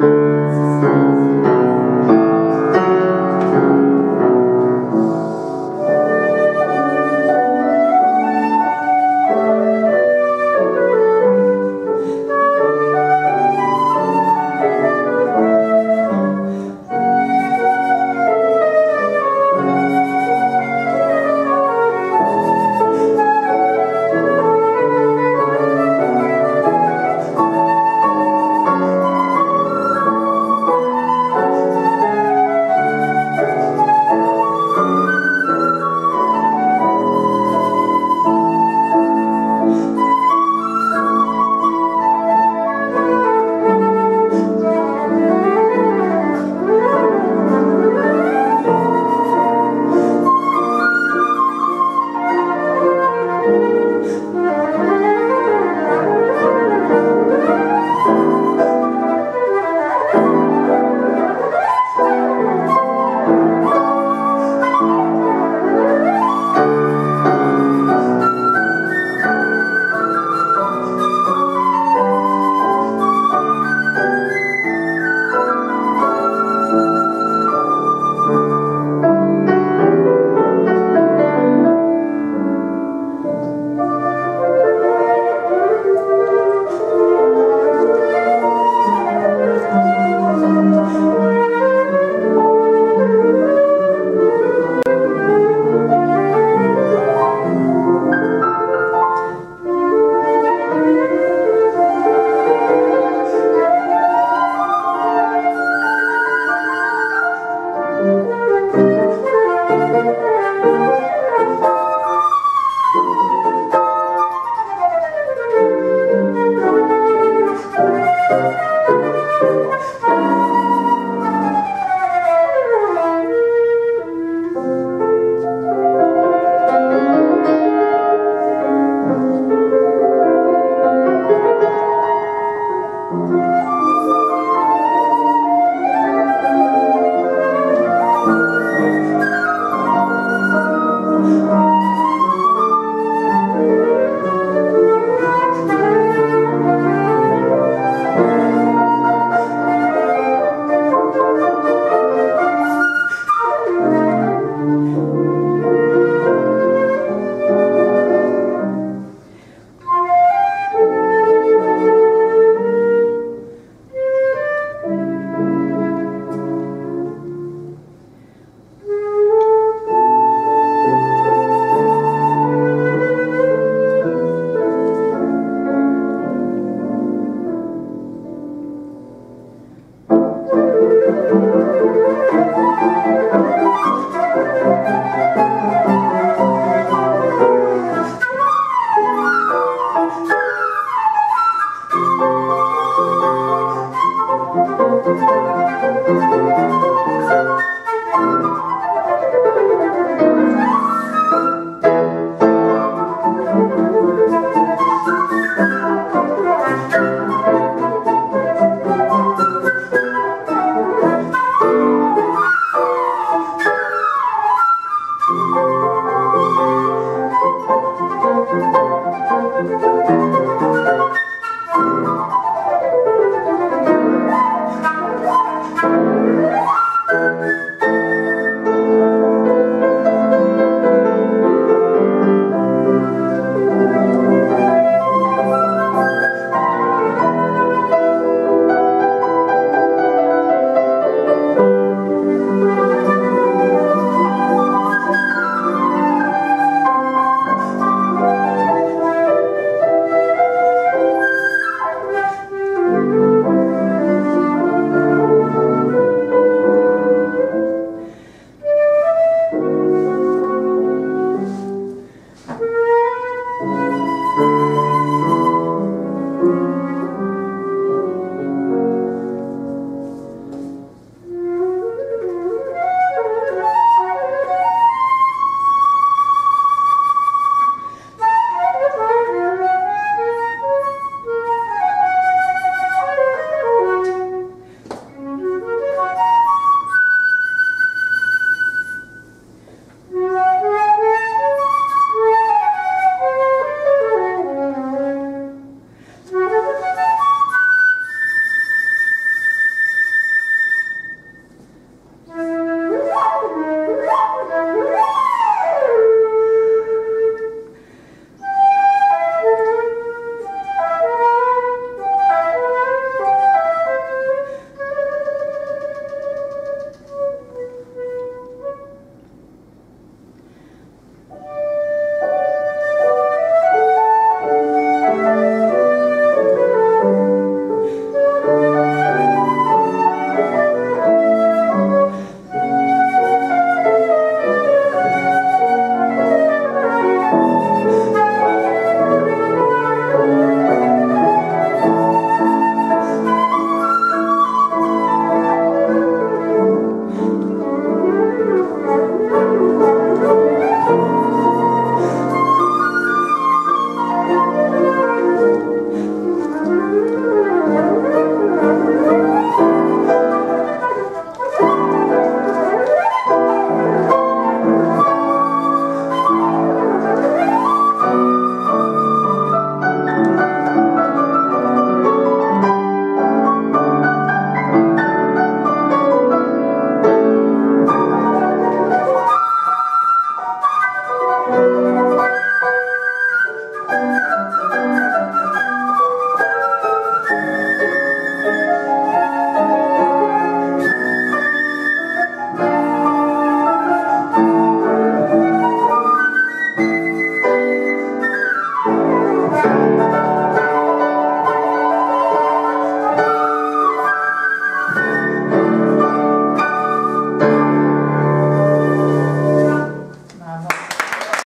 Música